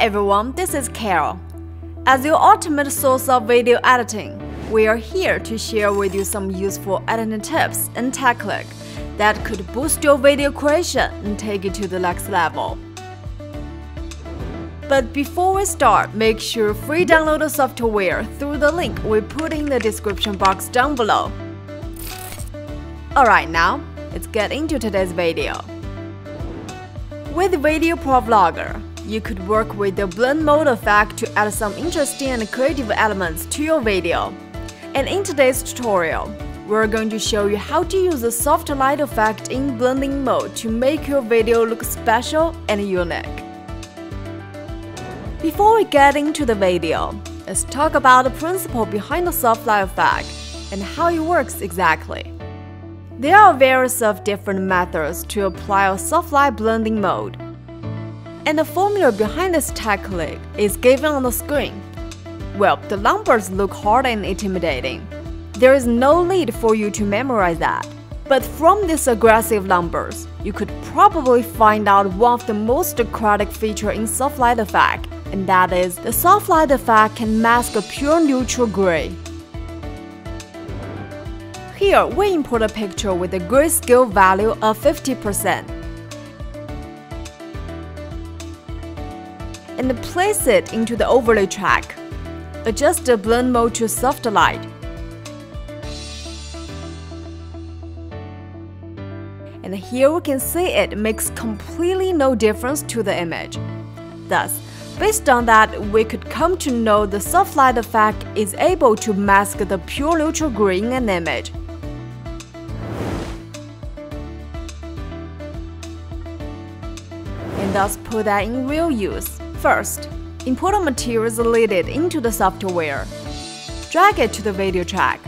everyone, this is Carol. As your ultimate source of video editing, we are here to share with you some useful editing tips and techniques that could boost your video creation and take it to the next level. But before we start, make sure free download the software through the link we put in the description box down below. Alright now, let's get into today's video. With VideoProc Vlogger, you could work with the blend mode effect to add some interesting and creative elements to your video. And in today's tutorial, we're going to show you how to use the soft light effect in blending mode to make your video look special and unique. Before we get into the video, let's talk about the principle behind the soft light effect and how it works exactly. There are various of different methods to apply a soft light blending mode and the formula behind this technique is given on the screen. Well, the numbers look hard and intimidating. There is no need for you to memorize that. But from these aggressive numbers, you could probably find out one of the most critical feature in soft light effect, and that is the soft light effect can mask a pure neutral gray. Here, we import a picture with a grayscale value of 50%. And place it into the overlay track. Adjust the blend mode to soft light. And here we can see it makes completely no difference to the image. Thus, based on that, we could come to know the soft light effect is able to mask the pure neutral green in an image. And thus put that in real use. First, import the materials deleted into the software. Drag it to the video track.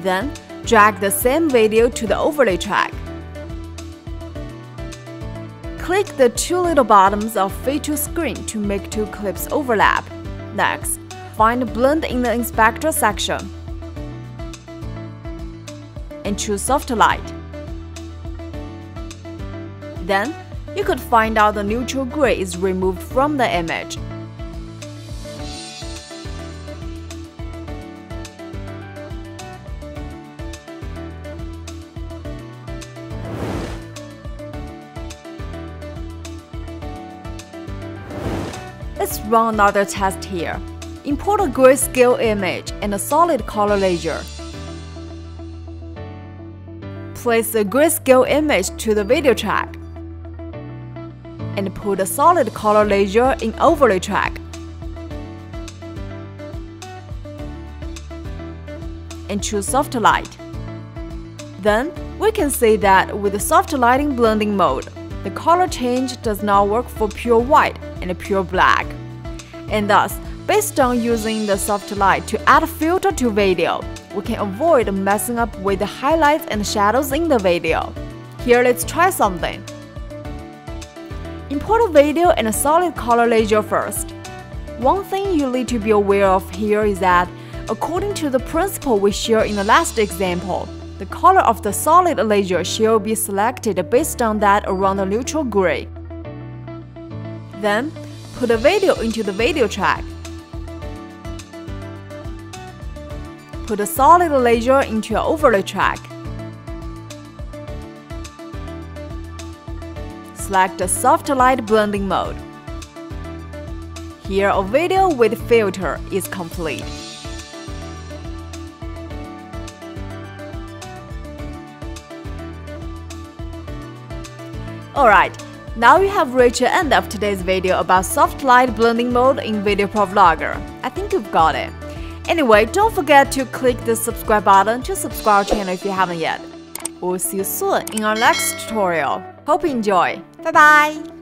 Then, drag the same video to the overlay track. Click the two little buttons of to Screen to make two clips overlap. Next, find Blend in the Inspector section and choose Soft Light. Then, you could find out the neutral gray is removed from the image. Let's run another test here. Import a grayscale image and a solid color layer. Place the grayscale image to the video track and put a solid color layer in overlay track. And choose soft light. Then, we can see that with the soft lighting blending mode, the color change does not work for pure white and pure black. And thus, based on using the soft light to add filter to video, we can avoid messing up with the highlights and shadows in the video. Here let's try something. Import a video and a solid color layer first. One thing you need to be aware of here is that, according to the principle we shared in the last example, the color of the solid layer shall be selected based on that around the neutral gray. Then, put the video into the video track. Put the solid layer into your overlay track. Select the soft light blending mode. Here a video with filter is complete. Alright, now you have reached the end of today's video about soft light blending mode in VideoProc Vlogger. I think you've got it. Anyway, don't forget to click the subscribe button to subscribe our channel if you haven't yet. We'll see you soon in our next tutorial. Hope you enjoy. 拜拜。